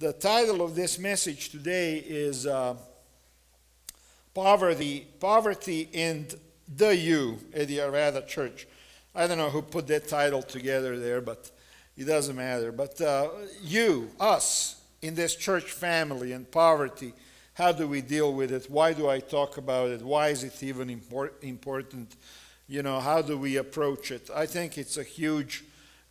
The title of this message today is uh, Poverty, Poverty and the You at the Arvada Church. I don't know who put that title together there, but it doesn't matter. But uh, you, us, in this church family and poverty, how do we deal with it? Why do I talk about it? Why is it even import, important? You know, how do we approach it? I think it's a huge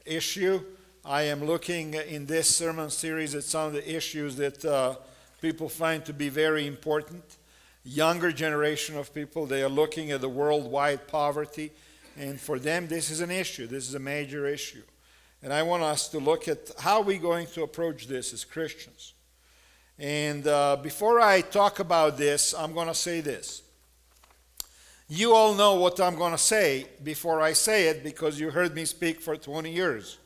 issue. I am looking in this sermon series at some of the issues that uh, people find to be very important. Younger generation of people, they are looking at the worldwide poverty, and for them, this is an issue. This is a major issue. And I want us to look at how we're going to approach this as Christians. And uh, before I talk about this, I'm going to say this. You all know what I'm going to say before I say it because you heard me speak for 20 years.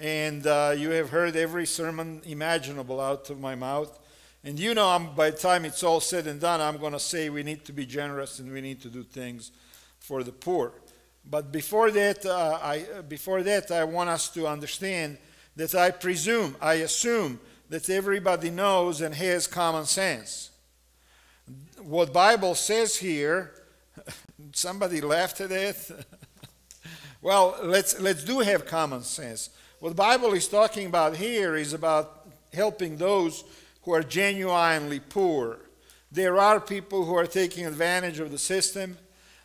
And uh, you have heard every sermon imaginable out of my mouth. And you know, I'm, by the time it's all said and done, I'm going to say we need to be generous and we need to do things for the poor. But before that, uh, I, before that, I want us to understand that I presume, I assume that everybody knows and has common sense. What Bible says here, somebody laughed at it. well, let's, let's do have common sense. What the Bible is talking about here is about helping those who are genuinely poor. There are people who are taking advantage of the system.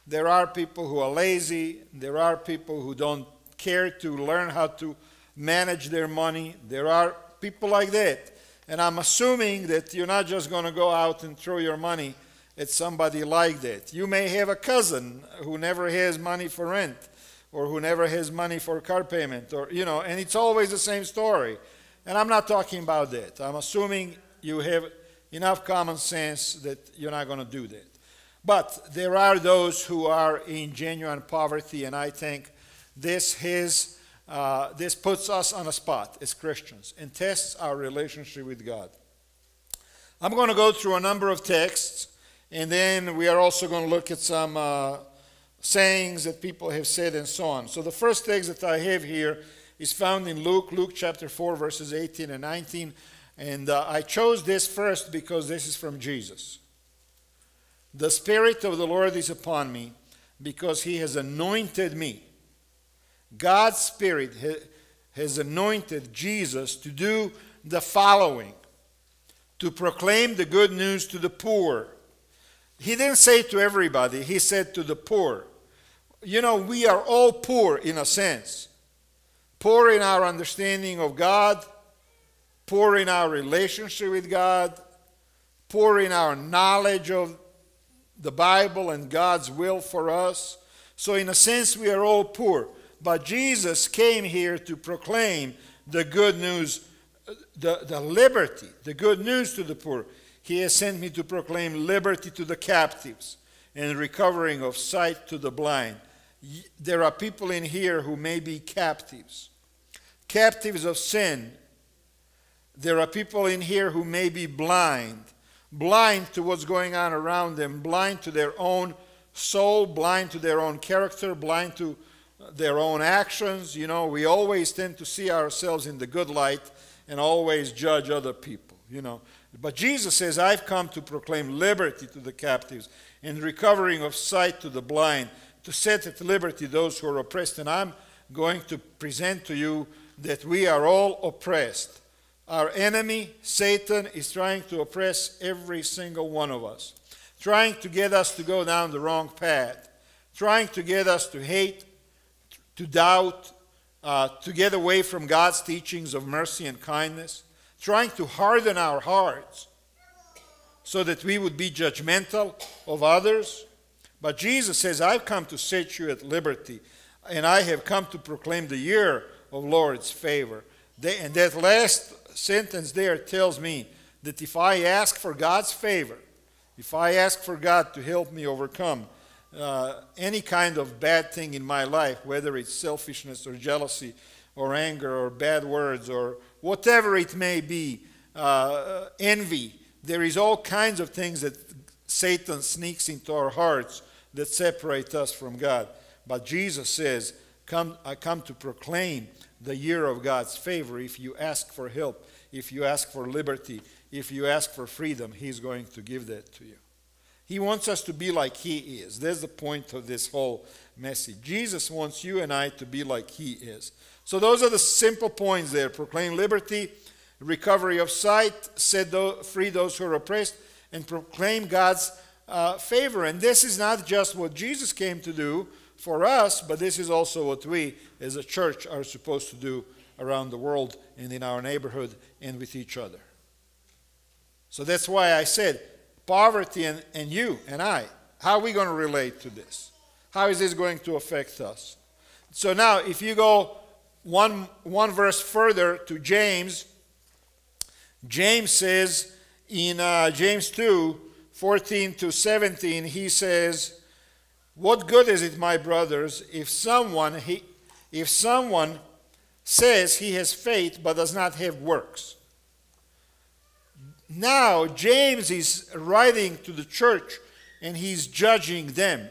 There are people who are lazy. There are people who don't care to learn how to manage their money. There are people like that. And I'm assuming that you're not just going to go out and throw your money at somebody like that. You may have a cousin who never has money for rent or who never has money for car payment or you know, and it's always the same story. And I'm not talking about that. I'm assuming you have enough common sense that you're not going to do that. But there are those who are in genuine poverty, and I think this has uh, this puts us on a spot as Christians and tests our relationship with God. I'm going to go through a number of texts, and then we are also going to look at some uh, sayings that people have said and so on. So the first text that I have here is found in Luke, Luke chapter 4, verses 18 and 19. And uh, I chose this first because this is from Jesus. The Spirit of the Lord is upon me because he has anointed me God's Spirit has anointed Jesus to do the following to proclaim the good news to the poor. He didn't say to everybody, he said to the poor. You know, we are all poor in a sense. Poor in our understanding of God, poor in our relationship with God, poor in our knowledge of the Bible and God's will for us. So, in a sense, we are all poor. But Jesus came here to proclaim the good news, the, the liberty, the good news to the poor. He has sent me to proclaim liberty to the captives and recovering of sight to the blind. There are people in here who may be captives, captives of sin. There are people in here who may be blind, blind to what's going on around them, blind to their own soul, blind to their own character, blind to their own actions. You know, we always tend to see ourselves in the good light and always judge other people, you know. But Jesus says, I've come to proclaim liberty to the captives and recovering of sight to the blind, to set at liberty those who are oppressed. And I'm going to present to you that we are all oppressed. Our enemy, Satan, is trying to oppress every single one of us, trying to get us to go down the wrong path, trying to get us to hate to doubt, uh, to get away from God's teachings of mercy and kindness, trying to harden our hearts so that we would be judgmental of others. But Jesus says, I've come to set you at liberty, and I have come to proclaim the year of Lord's favor. They, and that last sentence there tells me that if I ask for God's favor, if I ask for God to help me overcome uh, any kind of bad thing in my life, whether it's selfishness or jealousy or anger or bad words or whatever it may be, uh, envy. There is all kinds of things that Satan sneaks into our hearts that separate us from God. But Jesus says, come, I come to proclaim the year of God's favor if you ask for help. if you ask for liberty, if you ask for freedom, He's going to give that to you. He wants us to be like He is. That's the point of this whole message. Jesus wants you and I to be like He is. So, those are the simple points there proclaim liberty, recovery of sight, set free those who are oppressed, and proclaim God's uh, favor. And this is not just what Jesus came to do for us, but this is also what we as a church are supposed to do around the world and in our neighborhood and with each other. So that's why I said poverty and, and you and I, how are we going to relate to this? How is this going to affect us? So now, if you go one, one verse further to James, James says in uh, James 2 14 to 17, he says, What good is it, my brothers, if someone, he, if someone says he has faith but does not have works? Now, James is writing to the church and he's judging them.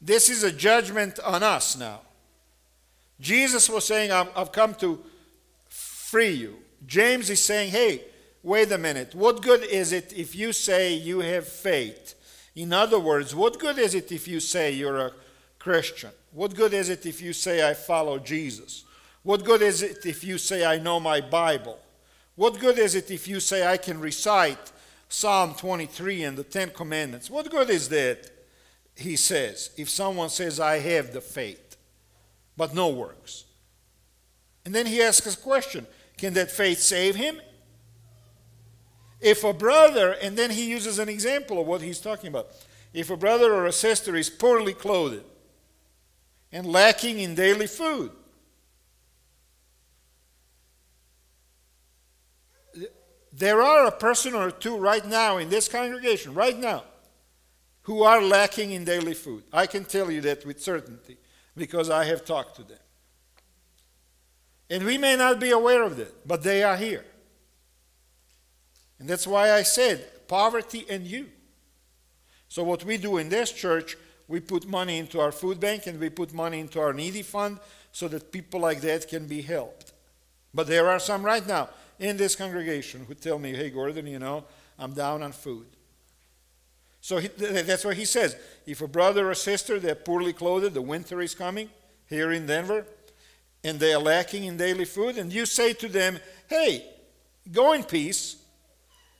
This is a judgment on us now. Jesus was saying, I've come to free you. James is saying, hey, wait a minute. What good is it if you say you have faith? In other words, what good is it if you say you're a Christian? What good is it if you say I follow Jesus? What good is it if you say I know my Bible? What good is it if you say, I can recite Psalm 23 and the Ten Commandments? What good is that, he says, if someone says, I have the faith, but no works? And then he asks a question Can that faith save him? If a brother, and then he uses an example of what he's talking about. If a brother or a sister is poorly clothed and lacking in daily food, There are a person or two right now in this congregation, right now, who are lacking in daily food. I can tell you that with certainty because I have talked to them. And we may not be aware of that, but they are here. And that's why I said poverty and you. So, what we do in this church, we put money into our food bank and we put money into our needy fund so that people like that can be helped. But there are some right now in this congregation who tell me, hey, Gordon, you know, I'm down on food. So he, that's what he says. If a brother or sister, they're poorly clothed, the winter is coming here in Denver, and they are lacking in daily food, and you say to them, hey, go in peace,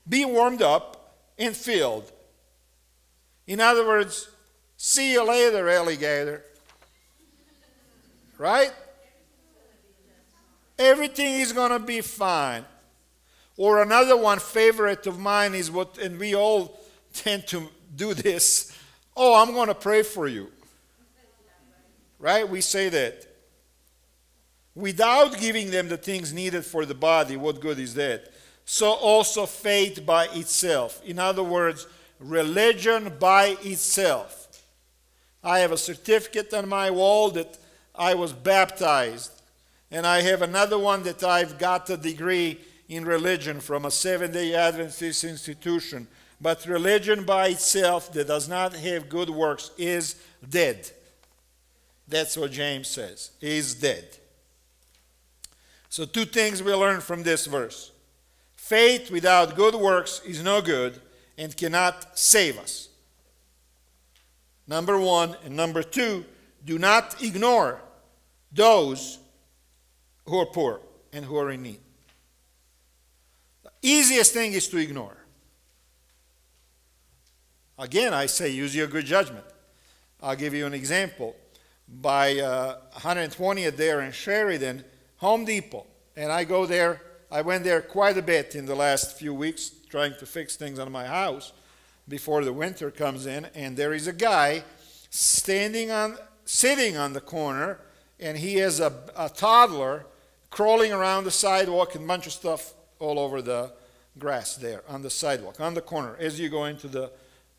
be warmed up and filled. In other words, see you later, alligator. Right? Everything is going to be fine. Or another one favorite of mine is what, and we all tend to do this. Oh, I'm going to pray for you. Right? We say that. Without giving them the things needed for the body, what good is that? So also faith by itself. In other words, religion by itself. I have a certificate on my wall that I was baptized. And I have another one that I've got a degree in religion from a Seventh day Adventist institution. But religion by itself that does not have good works is dead. That's what James says, is dead. So, two things we learn from this verse faith without good works is no good and cannot save us. Number one. And number two, do not ignore those who are poor and who are in need. The easiest thing is to ignore. Again, I say use your good judgment. I'll give you an example. By uh, 120th there in Sheridan, Home Depot, and I go there. I went there quite a bit in the last few weeks trying to fix things on my house before the winter comes in, and there is a guy standing on, sitting on the corner, and he has a, a toddler crawling around the sidewalk and a bunch of stuff all over the grass there on the sidewalk, on the corner, as you go into the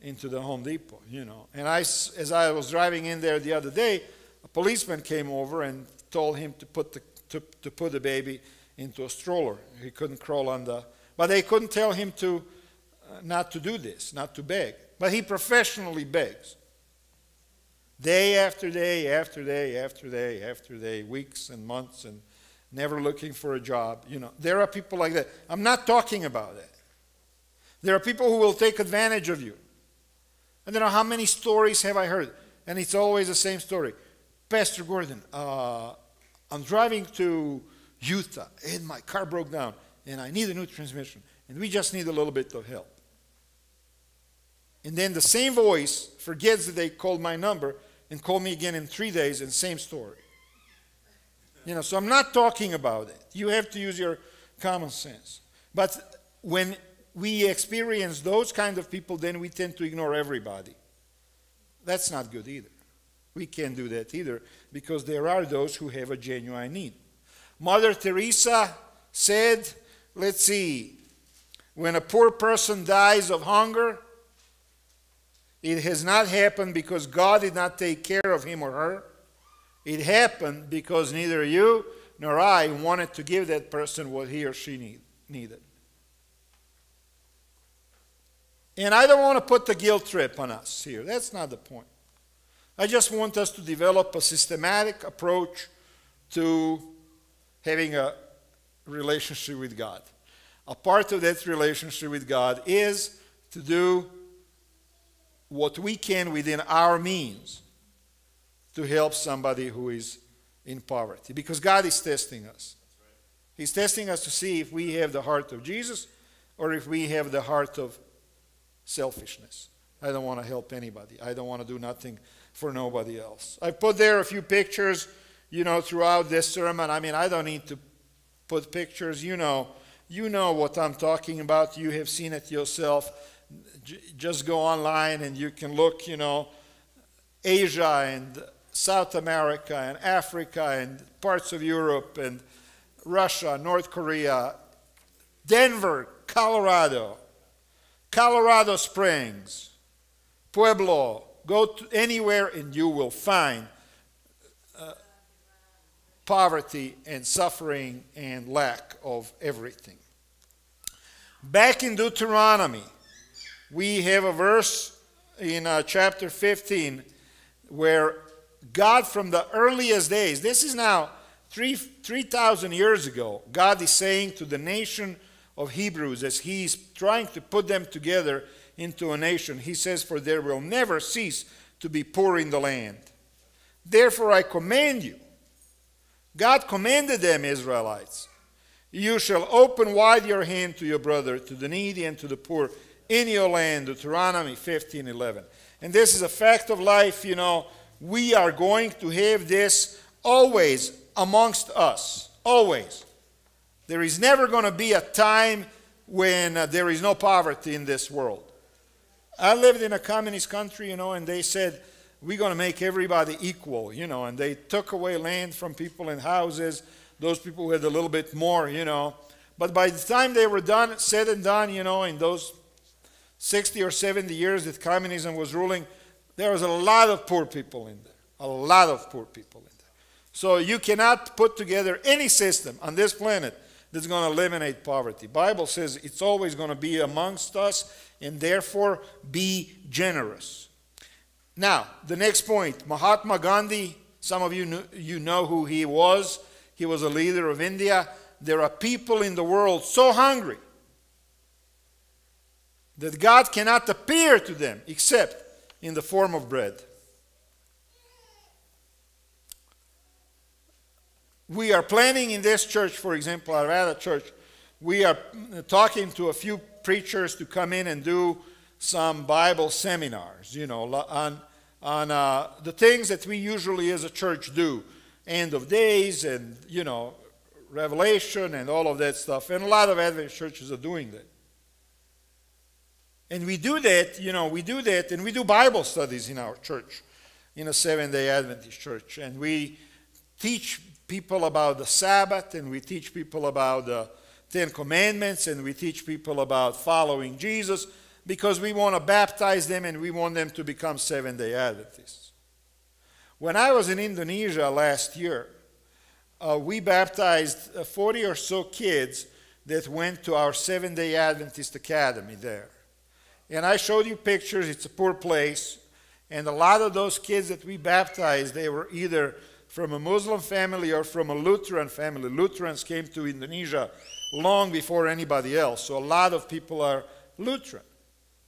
into the Home Depot, you know. And I, as I was driving in there the other day, a policeman came over and told him to put the to, to put the baby into a stroller. He couldn't crawl on the, but they couldn't tell him to uh, not to do this, not to beg. But he professionally begs. Day after day, after day, after day, after day, weeks and months and never looking for a job. You know, there are people like that. I'm not talking about that. There are people who will take advantage of you. I don't know how many stories have I heard, and it's always the same story. Pastor Gordon, uh, I'm driving to Utah, and my car broke down, and I need a new transmission, and we just need a little bit of help. And then the same voice forgets that they called my number and called me again in three days, and same story. You know, so I'm not talking about it. You have to use your common sense. But when we experience those kind of people, then we tend to ignore everybody. That's not good either. We can't do that either because there are those who have a genuine need. Mother Teresa said, let's see, when a poor person dies of hunger, it has not happened because God did not take care of him or her. It happened because neither you nor I wanted to give that person what he or she need, needed. And I don't want to put the guilt trip on us here. That's not the point. I just want us to develop a systematic approach to having a relationship with God. A part of that relationship with God is to do what we can within our means to help somebody who is in poverty. Because God is testing us. He's testing us to see if we have the heart of Jesus or if we have the heart of selfishness. I don't want to help anybody. I don't want to do nothing for nobody else. I put there a few pictures, you know, throughout this sermon. I mean, I don't need to put pictures. You know, you know what I'm talking about. You have seen it yourself. Just go online and you can look, you know, Asia and South America and Africa and parts of Europe and Russia, North Korea, Denver, Colorado, Colorado Springs, Pueblo, go to anywhere and you will find poverty and suffering and lack of everything. Back in Deuteronomy, we have a verse in uh, chapter 15 where God, from the earliest days, this is now 3,000 3, years ago, God is saying to the nation of Hebrews as He's trying to put them together into a nation, He says, For there will never cease to be poor in the land. Therefore, I command you. God commanded them, Israelites, you shall open wide your hand to your brother, to the needy, and to the poor in your land. Deuteronomy 15 11. And this is a fact of life, you know. We are going to have this always amongst us. Always. There is never going to be a time when uh, there is no poverty in this world. I lived in a communist country, you know, and they said, we're going to make everybody equal, you know, and they took away land from people and houses, those people who had a little bit more, you know. But by the time they were done, said and done, you know, in those 60 or 70 years that communism was ruling, there was a lot of poor people in there. A lot of poor people in there. So you cannot put together any system on this planet that's going to eliminate poverty. Bible says it's always going to be amongst us and therefore be generous. Now, the next point, Mahatma Gandhi, some of you know, you know who he was. He was a leader of India. There are people in the world so hungry that God cannot appear to them except in the form of bread. We are planning in this church, for example, our other church, we are talking to a few preachers to come in and do some Bible seminars, you know, on, on uh, the things that we usually as a church do end of days and, you know, revelation and all of that stuff. And a lot of Adventist churches are doing that. And we do that, you know, we do that, and we do Bible studies in our church, in a Seventh day Adventist church. And we teach people about the Sabbath, and we teach people about the Ten Commandments, and we teach people about following Jesus because we want to baptize them and we want them to become Seventh day Adventists. When I was in Indonesia last year, uh, we baptized uh, 40 or so kids that went to our Seventh day Adventist Academy there. And I showed you pictures, it's a poor place. And a lot of those kids that we baptized, they were either from a Muslim family or from a Lutheran family. Lutherans came to Indonesia long before anybody else, so a lot of people are Lutheran.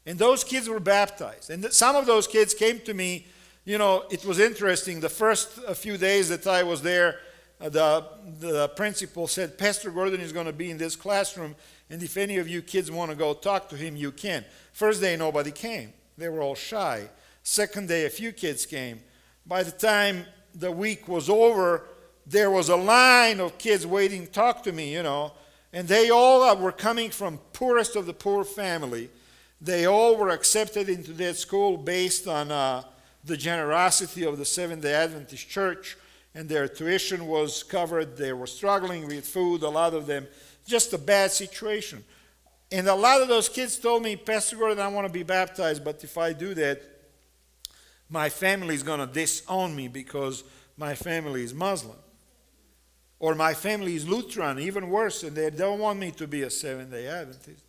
And those kids were baptized. And some of those kids came to me. You know, it was interesting. The first few days that I was there, uh, the, the principal said, Pastor Gordon is going to be in this classroom, and if any of you kids want to go talk to him, you can. First day, nobody came. They were all shy. Second day, a few kids came. By the time the week was over, there was a line of kids waiting to talk to me, you know, and they all were coming from poorest of the poor family. They all were accepted into that school based on uh, the generosity of the Seventh day Adventist Church, and their tuition was covered. They were struggling with food, a lot of them, just a bad situation. And a lot of those kids told me, Pastor Gordon, I want to be baptized, but if I do that, my family is going to disown me because my family is Muslim. Or my family is Lutheran, even worse, and they don't want me to be a Seventh day Adventist.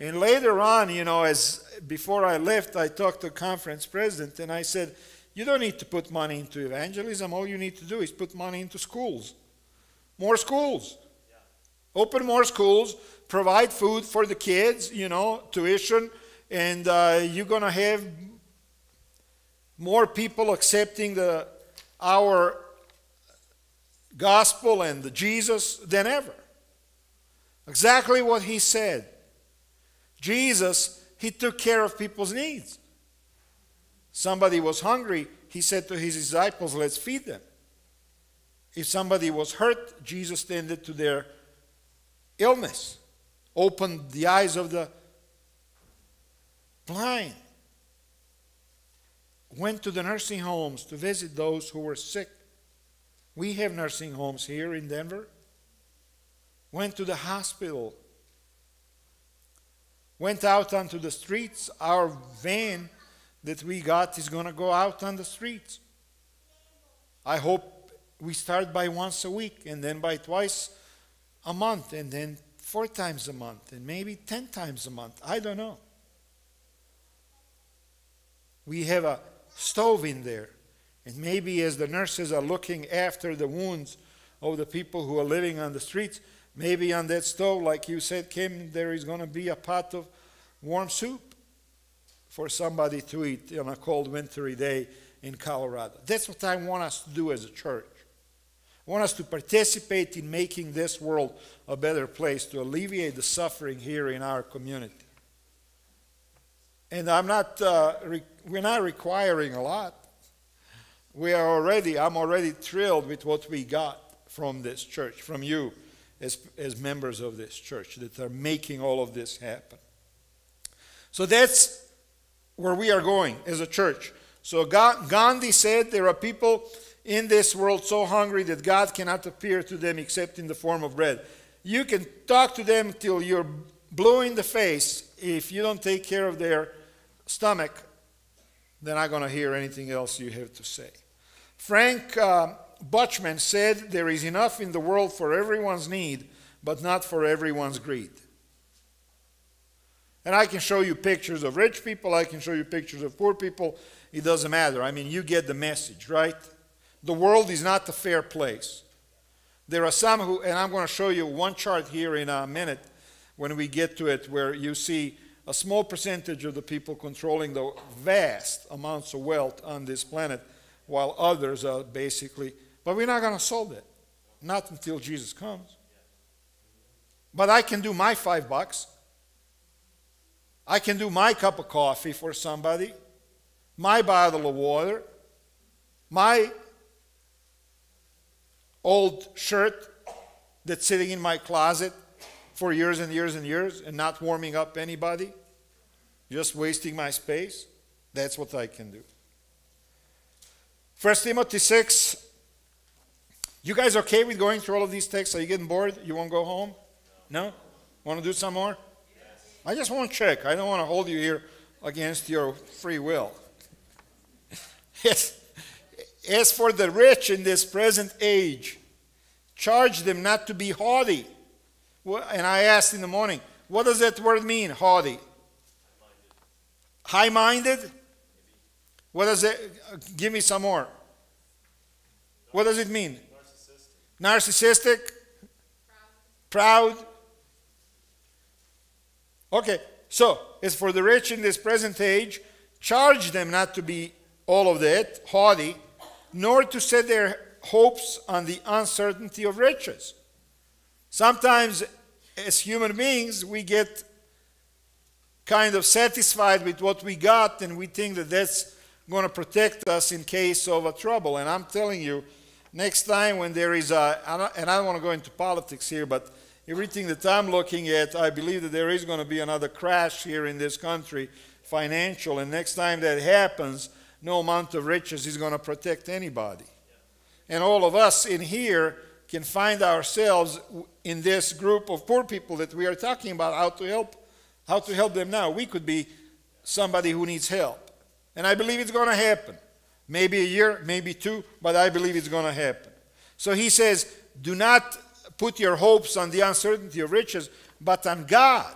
And later on, you know, as before I left, I talked to conference president and I said, You don't need to put money into evangelism. All you need to do is put money into schools. More schools. Yeah. Open more schools, provide food for the kids, you know, tuition, and uh, you're going to have more people accepting the, our gospel and the Jesus than ever. Exactly what he said. Jesus, he took care of people's needs. Somebody was hungry, he said to his disciples, Let's feed them. If somebody was hurt, Jesus tended to their illness, opened the eyes of the blind, went to the nursing homes to visit those who were sick. We have nursing homes here in Denver. Went to the hospital went out onto the streets. Our van that we got is going to go out on the streets. I hope we start by once a week and then by twice a month and then four times a month and maybe 10 times a month. I don't know. We have a stove in there. And maybe as the nurses are looking after the wounds of the people who are living on the streets, Maybe on that stove, like you said, Kim, there is going to be a pot of warm soup for somebody to eat on a cold wintry day in Colorado. That's what I want us to do as a church. I want us to participate in making this world a better place to alleviate the suffering here in our community. And I'm not, uh, we're not requiring a lot. We are already, I'm already thrilled with what we got from this church, from you as, as members of this church that are making all of this happen. So that's where we are going as a church. So Gandhi said there are people in this world so hungry that God cannot appear to them except in the form of bread. You can talk to them till you're blue in the face. If you don't take care of their stomach, they're not going to hear anything else you have to say. Frank uh, Buchman said, There is enough in the world for everyone's need, but not for everyone's greed. And I can show you pictures of rich people, I can show you pictures of poor people. It doesn't matter. I mean, you get the message, right? The world is not a fair place. There are some who, and I'm going to show you one chart here in a minute when we get to it, where you see a small percentage of the people controlling the vast amounts of wealth on this planet, while others are basically but we're not going to solve it. Not until Jesus comes. But I can do my five bucks. I can do my cup of coffee for somebody, my bottle of water, my old shirt that's sitting in my closet for years and years and years and not warming up anybody, just wasting my space. That's what I can do. 1 Timothy 6 you guys okay with going through all of these texts? Are you getting bored? You won't go home? No? Want to do some more? Yes. I just want to check. I don't want to hold you here against your free will. As for the rich in this present age, charge them not to be haughty. And I asked in the morning, what does that word mean, haughty? High minded? What does it? Uh, give me some more. What does it mean? Narcissistic? Proud? Okay, so as for the rich in this present age, charge them not to be all of that, haughty, nor to set their hopes on the uncertainty of riches. Sometimes, as human beings, we get kind of satisfied with what we got and we think that that's going to protect us in case of a trouble. And I'm telling you, next time when there is a, and I don't want to go into politics here, but everything that I'm looking at, I believe that there is going to be another crash here in this country, financial. And next time that happens, no amount of riches is going to protect anybody. And all of us in here can find ourselves in this group of poor people that we are talking about, how to help, how to help them now. We could be somebody who needs help. And I believe it's going to happen. Maybe a year, maybe two, but I believe it's going to happen. So he says, do not put your hopes on the uncertainty of riches, but on God,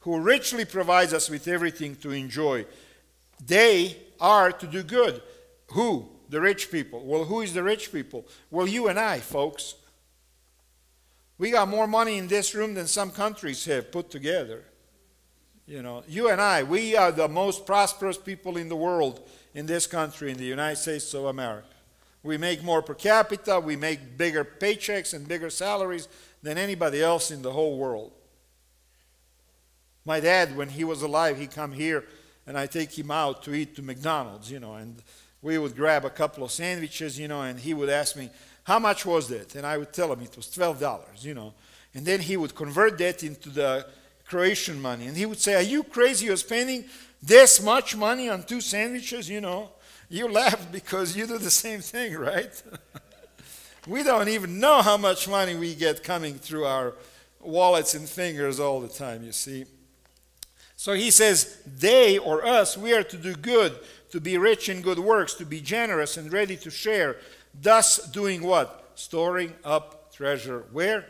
who richly provides us with everything to enjoy. They are to do good. Who? The rich people. Well, who is the rich people? Well, you and I, folks. We got more money in this room than some countries have put together. You know, you and I, we are the most prosperous people in the world in this country, in the United States of America. We make more per capita, we make bigger paychecks and bigger salaries than anybody else in the whole world. My dad, when he was alive, he come here and I take him out to eat to McDonald's, you know, and we would grab a couple of sandwiches, you know, and he would ask me, how much was that? And I would tell him it was $12, you know. And then he would convert that into the Croatian money. And he would say, are you crazy? You're spending this much money on two sandwiches, you know? You laugh because you do the same thing, right? we don't even know how much money we get coming through our wallets and fingers all the time, you see. So he says, they or us, we are to do good, to be rich in good works, to be generous and ready to share, thus doing what? Storing up treasure. Where?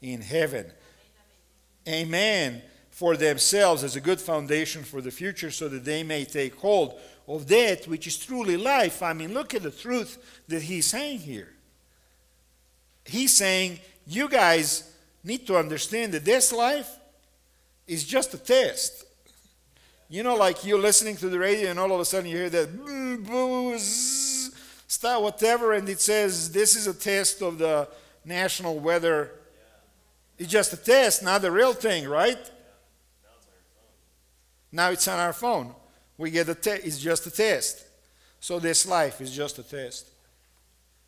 In heaven. Amen. For themselves as a good foundation for the future so that they may take hold of that which is truly life. I mean, look at the truth that he's saying here. He's saying, you guys need to understand that this life is just a test. You know, like you're listening to the radio and all of a sudden you hear that booze, stuff, whatever, and it says this is a test of the national weather. It's just a test, not the real thing, right? Now it's on our phone. We get a test. It's just a test. So this life is just a test.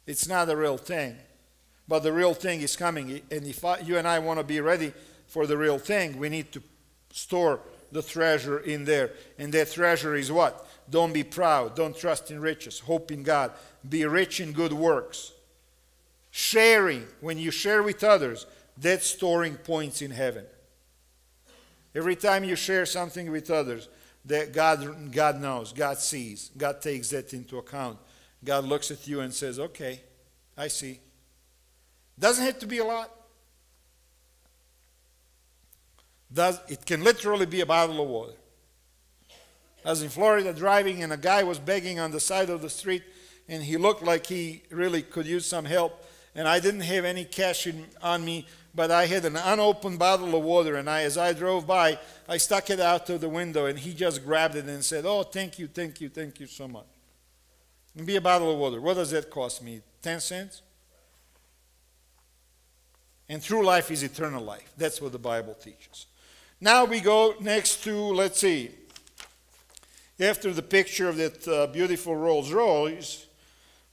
It's not a real thing. But the real thing is coming. And if I, you and I want to be ready for the real thing, we need to store the treasure in there. And that treasure is what? Don't be proud. Don't trust in riches. Hope in God. Be rich in good works. Sharing. When you share with others, that's storing points in heaven. Every time you share something with others, that God, God knows, God sees, God takes that into account. God looks at you and says, Okay, I see. Doesn't have to be a lot. Does, it can literally be a bottle of water. I was in Florida driving, and a guy was begging on the side of the street, and he looked like he really could use some help. And I didn't have any cash in, on me, but I had an unopened bottle of water, and I, as I drove by, I stuck it out to the window, and he just grabbed it and said, "Oh, thank you, thank you, thank you so much." And be a bottle of water. What does that cost me? Ten cents. And true life is eternal life. That's what the Bible teaches. Now we go next to, let's see, after the picture of that uh, beautiful Rolls Royce,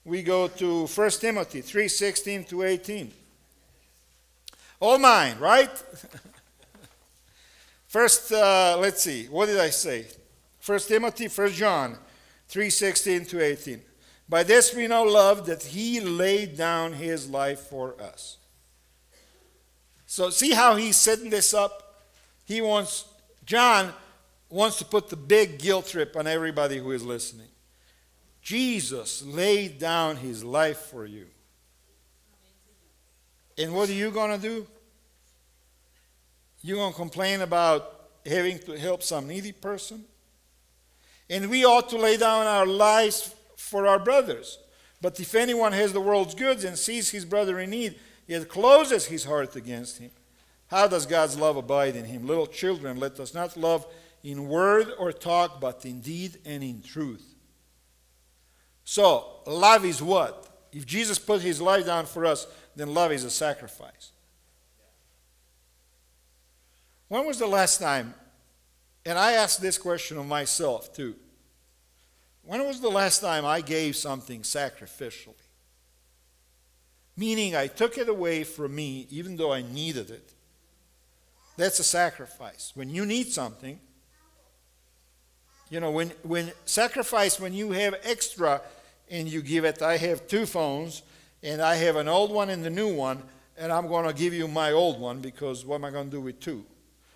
we go to 1 Timothy 3:16 to 18. All mine, right? First, uh, let's see, what did I say? 1 Timothy, 1 John 3:16 to 18. By this we know love that he laid down his life for us. So see how he's setting this up? He wants, John wants to put the big guilt trip on everybody who is listening. Jesus laid down his life for you. And what are you going to do? You're going to complain about having to help some needy person? And we ought to lay down our lives for our brothers. But if anyone has the world's goods and sees his brother in need, yet closes his heart against him, how does God's love abide in him? Little children, let us not love in word or talk, but in deed and in truth. So, love is what? If Jesus put his life down for us, then love is a sacrifice. When was the last time, and I asked this question of myself too, when was the last time I gave something sacrificially? Meaning I took it away from me even though I needed it. That's a sacrifice. When you need something, you know, when, when sacrifice, when you have extra and you give it, I have two phones and I have an old one and the new one, and I'm going to give you my old one because what am I going to do with two?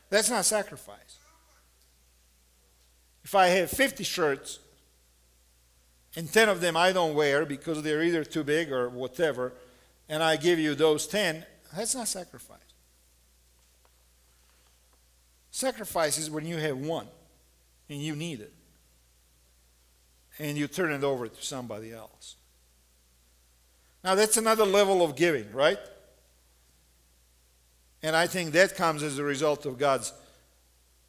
That's not sacrifice. If I have 50 shirts and 10 of them I don't wear because they're either too big or whatever, and I give you those 10, that's not sacrifice. Sacrifice is when you have one and you need it and you turn it over to somebody else. Now, that's another level of giving, right? And I think that comes as a result of God's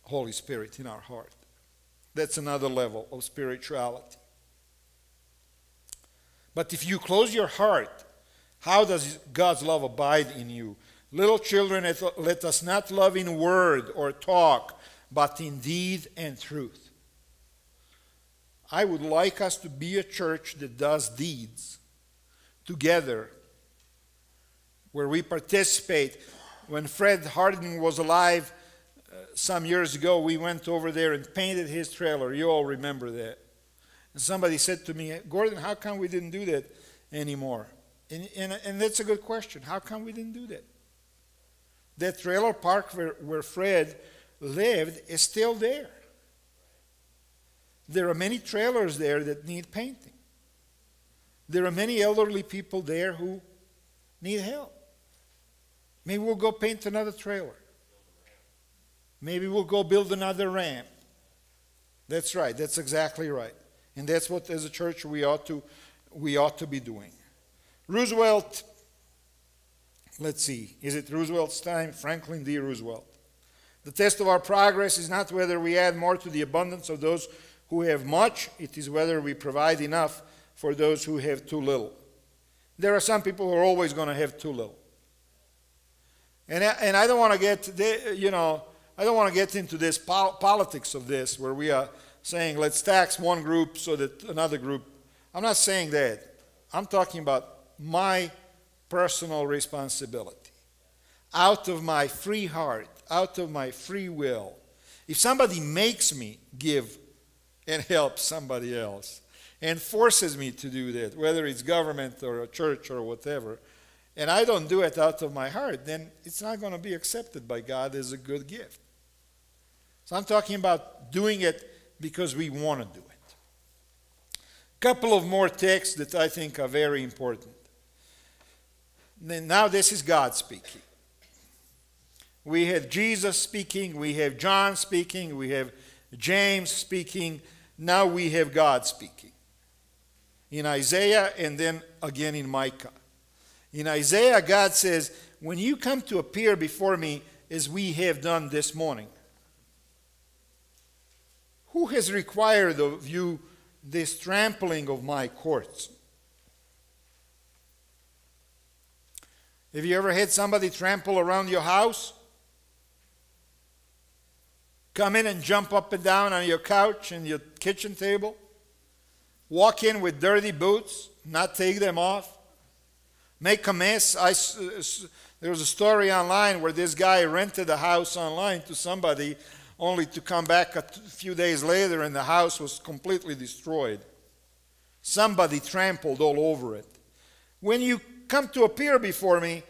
Holy Spirit in our heart. That's another level of spirituality. But if you close your heart, how does God's love abide in you? Little children, let us not love in word or talk, but in deed and truth. I would like us to be a church that does deeds together, where we participate. When Fred Harding was alive uh, some years ago, we went over there and painted his trailer. You all remember that. And somebody said to me, Gordon, how come we didn't do that anymore? And, and, and that's a good question. How come we didn't do that? That trailer park where, where Fred lived is still there. There are many trailers there that need painting. There are many elderly people there who need help. Maybe we'll go paint another trailer. Maybe we'll go build another ramp. That's right. That's exactly right. And that's what as a church we ought to we ought to be doing. Roosevelt let's see. Is it Roosevelt's time? Franklin D. Roosevelt. The test of our progress is not whether we add more to the abundance of those who have much, it is whether we provide enough for those who have too little. There are some people who are always going to have too little. And, and I don't want to get, you know, I don't want to get into this pol- politics of this where we are saying let's tax one group so that another group. I'm not saying that. I'm talking about my personal responsibility. Out of my free heart, out of my free will. If somebody makes me give and help somebody else and forces me to do that, whether it's government or a church or whatever, and I don't do it out of my heart, then it's not going to be accepted by God as a good gift. So I'm talking about doing it because we want to do it. A couple of more texts that I think are very important. Now, this is God speaking. We have Jesus speaking, we have John speaking, we have James speaking. Now we have God speaking. In Isaiah and then again in Micah. In Isaiah, God says, When you come to appear before me as we have done this morning, who has required of you this trampling of my courts? Have you ever had somebody trample around your house? Come in and jump up and down on your couch and your kitchen table? Walk in with dirty boots, not take them off? Make a mess? I, there was a story online where this guy rented a house online to somebody only to come back a few days later and the house was completely destroyed. Somebody trampled all over it. When you come to appear before me,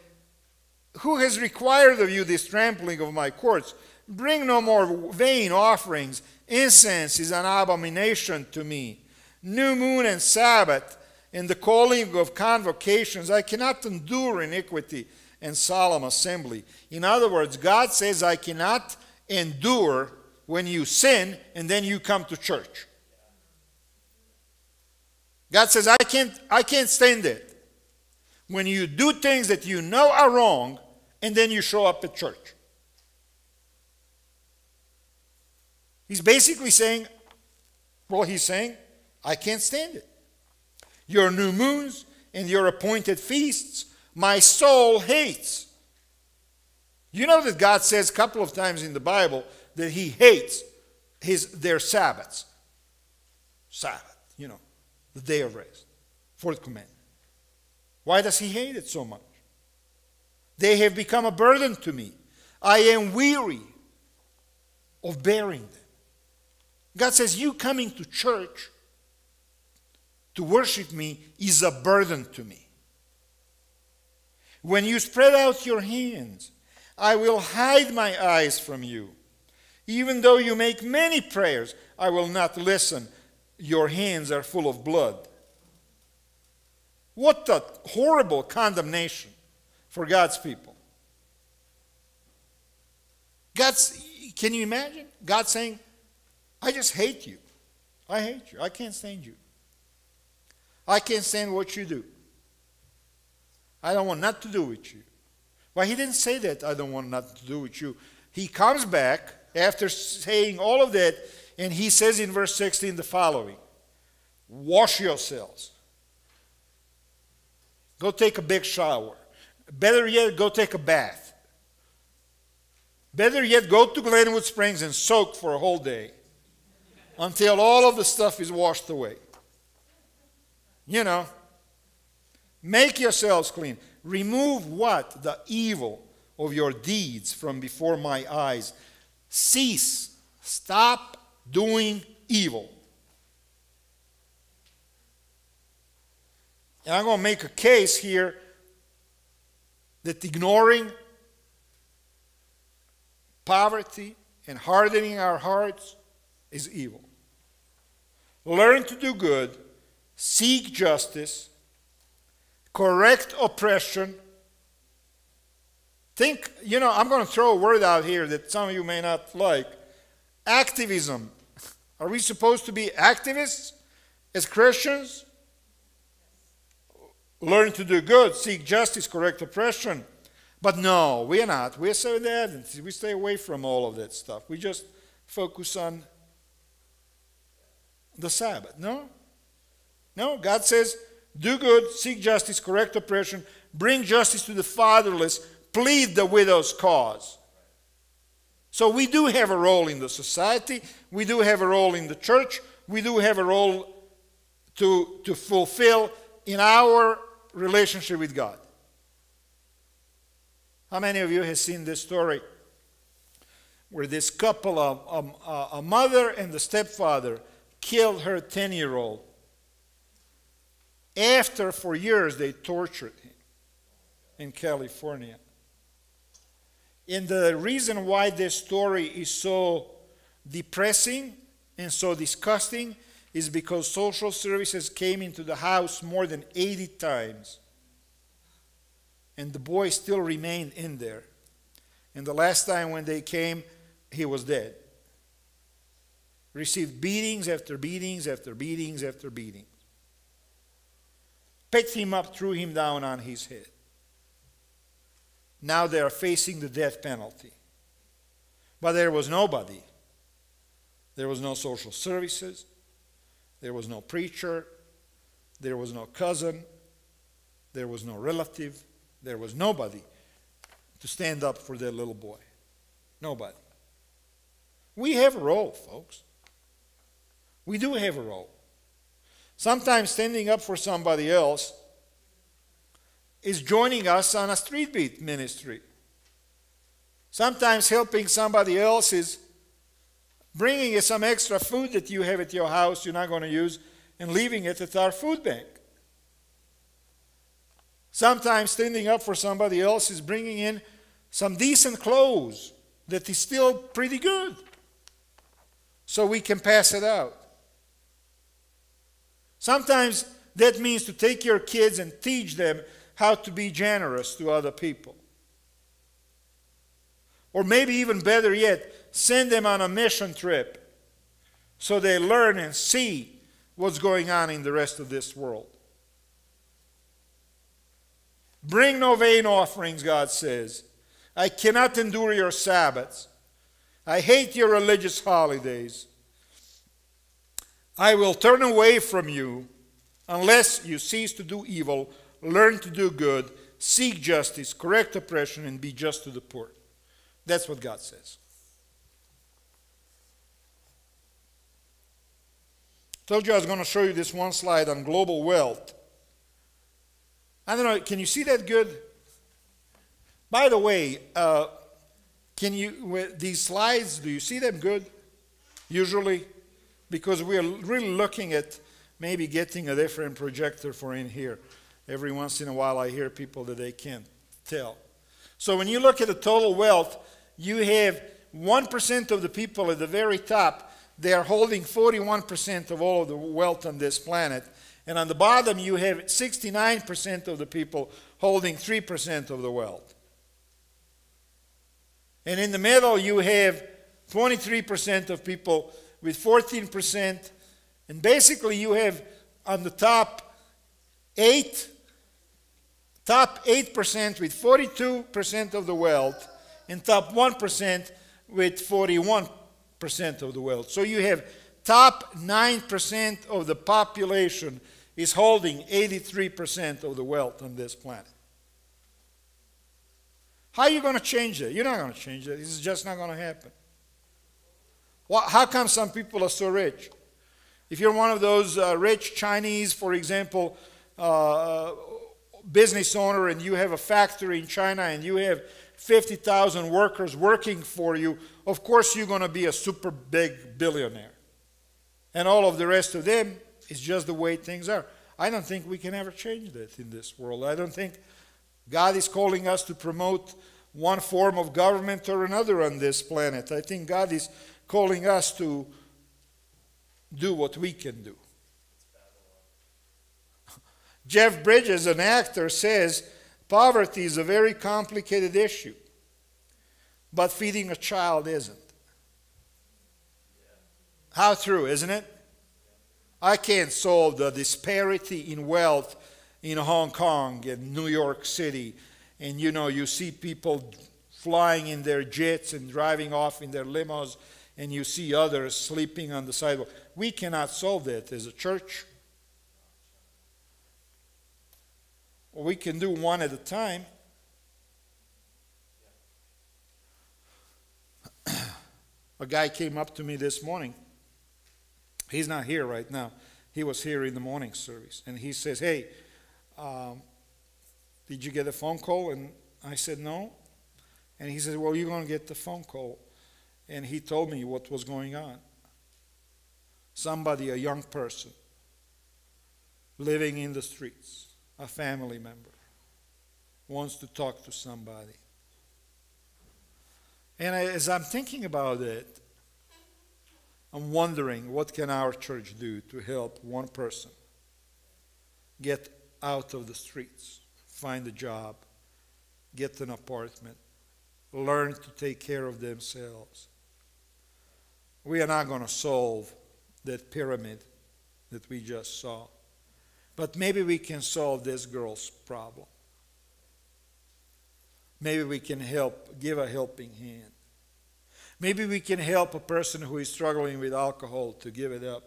who has required of you this trampling of my courts? Bring no more vain offerings. Incense is an abomination to me. New moon and Sabbath and the calling of convocations. I cannot endure iniquity and solemn assembly. In other words, God says, I cannot endure when you sin and then you come to church. God says, I can't, I can't stand it. When you do things that you know are wrong, and then you show up at church. He's basically saying, well, he's saying, I can't stand it. Your new moons and your appointed feasts, my soul hates. You know that God says a couple of times in the Bible that he hates his, their Sabbaths. Sabbath, you know, the day of rest. Fourth commandment. Why does he hate it so much? They have become a burden to me. I am weary of bearing them. God says, You coming to church to worship me is a burden to me. When you spread out your hands, I will hide my eyes from you. Even though you make many prayers, I will not listen. Your hands are full of blood. What a horrible condemnation for God's people. God's, can you imagine? God saying, I just hate you. I hate you. I can't stand you. I can't stand what you do. I don't want nothing to do with you. Well, he didn't say that, I don't want nothing to do with you. He comes back after saying all of that, and he says in verse 16 the following Wash yourselves. Go take a big shower. Better yet, go take a bath. Better yet, go to Glenwood Springs and soak for a whole day until all of the stuff is washed away. You know, make yourselves clean. Remove what? The evil of your deeds from before my eyes. Cease. Stop doing evil. And I'm going to make a case here that ignoring poverty and hardening our hearts is evil. Learn to do good, seek justice, correct oppression. Think, you know, I'm going to throw a word out here that some of you may not like activism. Are we supposed to be activists as Christians? Learn to do good, seek justice, correct oppression. But no, we're not. We're so dead. We stay away from all of that stuff. We just focus on the Sabbath. No? No, God says, do good, seek justice, correct oppression, bring justice to the fatherless, plead the widow's cause. So we do have a role in the society, we do have a role in the church, we do have a role to, to fulfill in our relationship with God. How many of you have seen this story where this couple, a, uh, a mother and the stepfather, killed her 10 year old after, for years, they tortured him in California. And the reason why this story is so depressing and so disgusting is because social services came into the house more than 80 times. And the boy still remained in there. And the last time when they came, he was dead. Received beatings after beatings after beatings after beatings. Picked him up, threw him down on his head. Now they are facing the death penalty. But there was nobody. There was no social services. There was no preacher. There was no cousin. There was no relative. There was nobody to stand up for that little boy. Nobody. We have a role, folks. We do have a role. Sometimes standing up for somebody else is joining us on a street beat ministry. Sometimes helping somebody else is bringing some extra food that you have at your house you're not going to use and leaving it at our food bank. Sometimes standing up for somebody else is bringing in some decent clothes that is still pretty good so we can pass it out. Sometimes that means to take your kids and teach them how to be generous to other people. Or maybe even better yet, send them on a mission trip so they learn and see what's going on in the rest of this world. Bring no vain offerings, God says. I cannot endure your Sabbaths. I hate your religious holidays. I will turn away from you unless you cease to do evil, learn to do good, seek justice, correct oppression, and be just to the poor. That's what God says. I Told you I was going to show you this one slide on global wealth. I don't know, can you see that good? By the way, uh, can you, these slides, do you see them good? Usually? Because we are really looking at maybe getting a different projector for in here. Every once in a while I hear people that they can't tell. So when you look at the total wealth, you have 1% of the people at the very top, they are holding 41% of all of the wealth on this planet. And on the bottom, you have 69% of the people holding 3% of the wealth. And in the middle, you have 23% of people with 14%. And basically, you have on the top 8, top 8% with 42% of the wealth, and top 1% with 41% of the wealth. So you have top 9% of the population is holding 83% of the wealth on this planet. How are you going to change it? You're not going to change it. This is just not going to happen. How come some people are so rich? If you're one of those uh, rich Chinese, for example, uh, business owner, and you have a factory in China and you have 50,000 workers working for you, of course you're going to be a super big billionaire. And all of the rest of them is just the way things are. I don't think we can ever change that in this world. I don't think God is calling us to promote one form of government or another on this planet. I think God is calling us to do what we can do. Jeff Bridges, an actor, says poverty is a very complicated issue, but feeding a child isn't. How true, isn't it? I can't solve the disparity in wealth in Hong Kong and New York City. And you know, you see people flying in their jets and driving off in their limos, and you see others sleeping on the sidewalk. We cannot solve that as a church. We can do one at a time. a guy came up to me this morning. He's not here right now. He was here in the morning service. And he says, Hey, um, did you get a phone call? And I said, no. And he said, well, you're going to get the phone call. And he told me what was going on. Somebody, a young person, living in the streets, a family member, wants to talk to somebody. And as I'm thinking about it, I'm wondering what can our church do to help one person get out of the streets, find a job, get an apartment, learn to take care of themselves. We are not going to solve that pyramid that we just saw. But maybe we can solve this girl's problem. Maybe we can help, give a helping hand. Maybe we can help a person who is struggling with alcohol to give it up,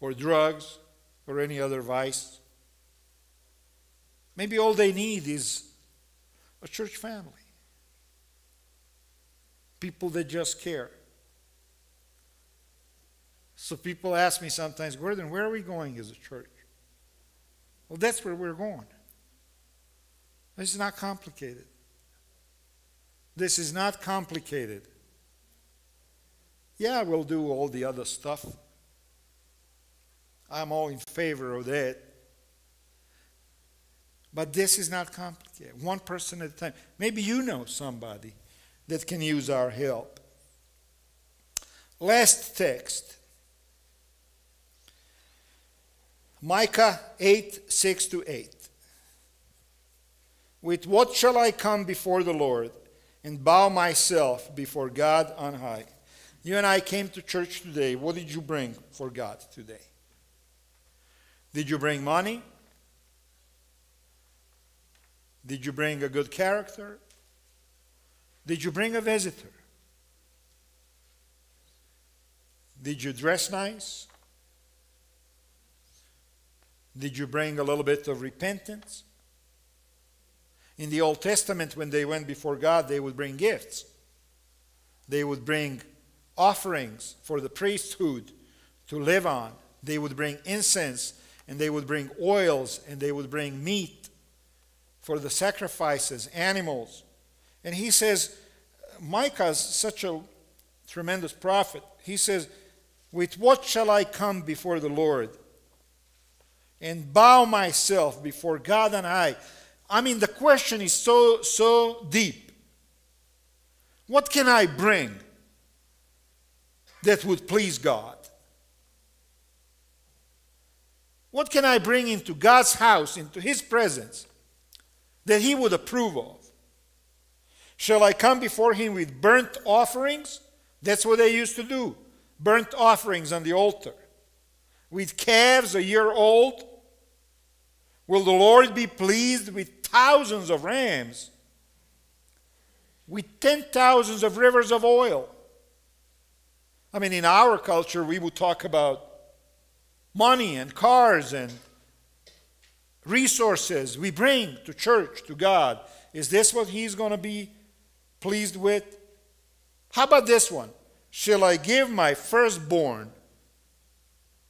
or drugs, or any other vice. Maybe all they need is a church family. People that just care. So people ask me sometimes, Gordon, where are we going as a church? Well, that's where we're going. This is not complicated. This is not complicated. Yeah, we'll do all the other stuff. I'm all in favor of that. But this is not complicated. One person at a time. Maybe you know somebody that can use our help. Last text Micah 8 6 to 8. With what shall I come before the Lord and bow myself before God on high? You and I came to church today. What did you bring for God today? Did you bring money? Did you bring a good character? Did you bring a visitor? Did you dress nice? Did you bring a little bit of repentance? In the Old Testament, when they went before God, they would bring gifts. They would bring offerings for the priesthood to live on. They would bring incense and they would bring oils and they would bring meat for the sacrifices, animals. And he says, Micah is such a tremendous prophet. He says, With what shall I come before the Lord and bow myself before God and I? I mean, the question is so, so deep. What can I bring that would please God? What can I bring into God's house, into His presence, that He would approve of? Shall I come before Him with burnt offerings? That's what they used to do burnt offerings on the altar. With calves a year old? Will the Lord be pleased with thousands of rams? With ten thousands of rivers of oil? I mean, in our culture, we would talk about money and cars and resources we bring to church, to God. Is this what He's going to be pleased with? How about this one? Shall I give my firstborn?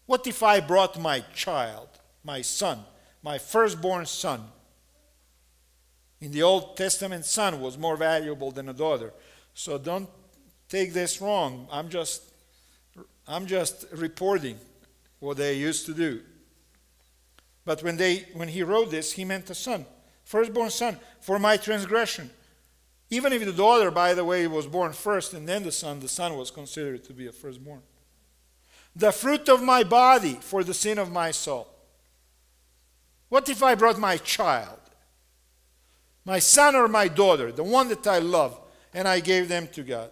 What if I brought my child, my son, my firstborn son? In the Old Testament, son was more valuable than a daughter. So don't take this wrong. I'm just I'm just reporting what they used to do. But when, they, when he wrote this, he meant a son, firstborn son, for my transgression. Even if the daughter, by the way, was born first and then the son, the son was considered to be a firstborn. The fruit of my body for the sin of my soul. What if I brought my child, my son or my daughter, the one that I love, and I gave them to God?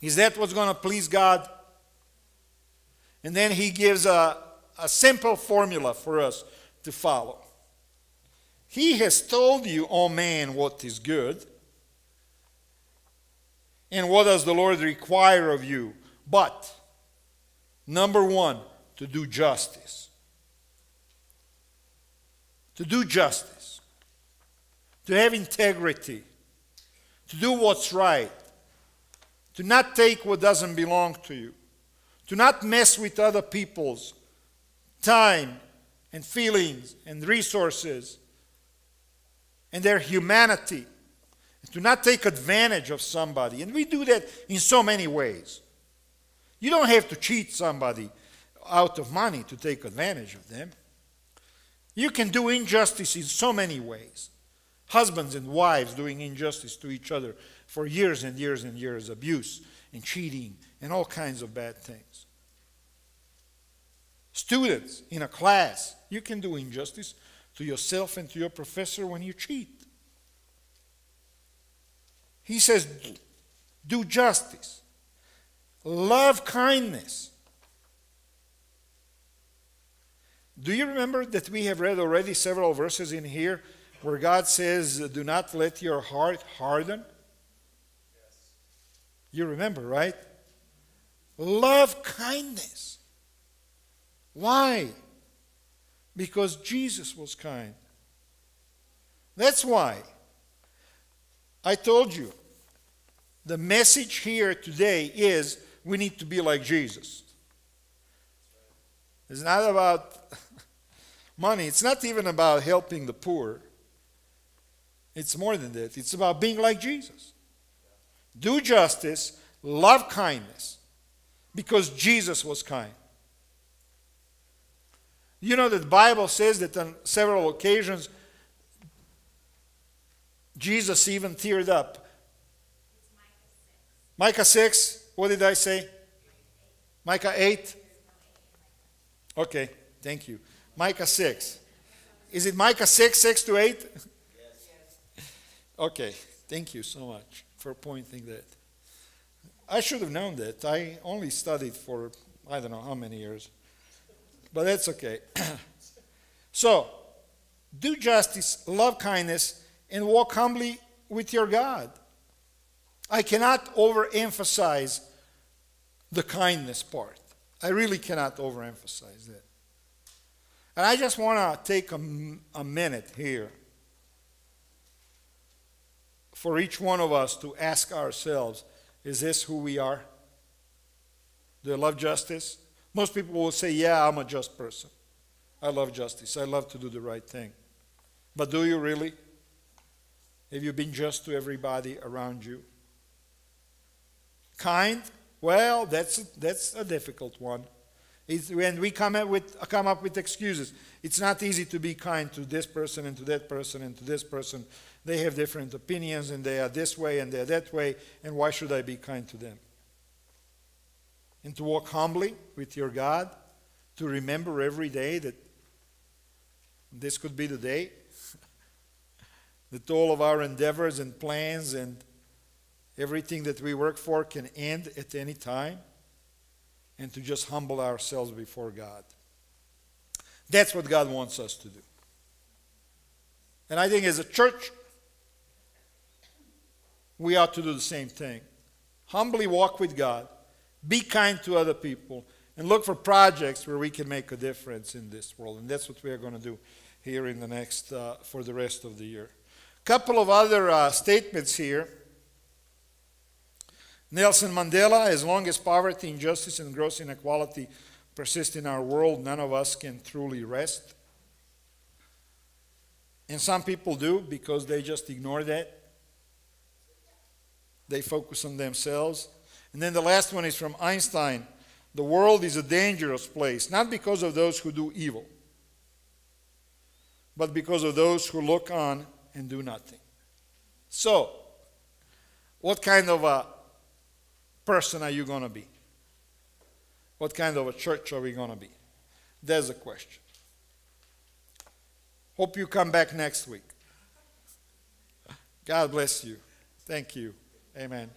Is that what's going to please God? And then he gives a, a simple formula for us to follow. He has told you, O oh man, what is good. And what does the Lord require of you? But, number one, to do justice. To do justice. To have integrity. To do what's right. To not take what doesn't belong to you to not mess with other people's time and feelings and resources and their humanity. To not take advantage of somebody. And we do that in so many ways. You don't have to cheat somebody out of money to take advantage of them. You can do injustice in so many ways. Husbands and wives doing injustice to each other for years and years and years, abuse and cheating and all kinds of bad things. Students in a class, you can do injustice to yourself and to your professor when you cheat. He says, do justice, love kindness. Do you remember that we have read already several verses in here where God says, Do not let your heart harden? Yes. You remember, right? Love kindness. Why? Because Jesus was kind. That's why. I told you, the message here today is we need to be like Jesus. It's not about money, it's not even about helping the poor. It's more than that. It's about being like Jesus. Do justice, love kindness, because Jesus was kind. You know that the Bible says that on several occasions Jesus even teared up. Micah 6. What did I say? Micah 8. Okay, thank you. Micah 6. Is it Micah 6, 6 to 8? Yes. Okay, thank you so much for pointing that. I should have known that. I only studied for I don't know how many years. But that's okay. so, do justice, love kindness, and walk humbly with your God. I cannot overemphasize the kindness part. I really cannot overemphasize that. And I just want to take a, a minute here for each one of us to ask ourselves is this who we are? Do I love justice? Most people will say, Yeah, I'm a just person. I love justice. I love to do the right thing. But do you really? Have you been just to everybody around you? Kind? Well, that's, that's a difficult one. It's when we come up, with, come up with excuses, it's not easy to be kind to this person and to that person and to this person. They have different opinions and they are this way and they are that way, and why should I be kind to them? And to walk humbly with your God, to remember every day that this could be the day, that all of our endeavors and plans and everything that we work for can end at any time and to just humble ourselves before God. That's what God wants us to do. And I think as a church, we ought to do the same thing. Humbly walk with God, be kind to other people, and look for projects where we can make a difference in this world. And that's what we are going to do here in the next, uh, for the rest of the year. A couple of other uh, statements here. Nelson Mandela, as long as poverty, injustice, and gross inequality persist in our world, none of us can truly rest. And some people do because they just ignore that. They focus on themselves. And then the last one is from Einstein The world is a dangerous place, not because of those who do evil, but because of those who look on and do nothing. So, what kind of a person are you going to be? What kind of a church are we going to be? There's a question. Hope you come back next week. God bless you. Thank you. Amen.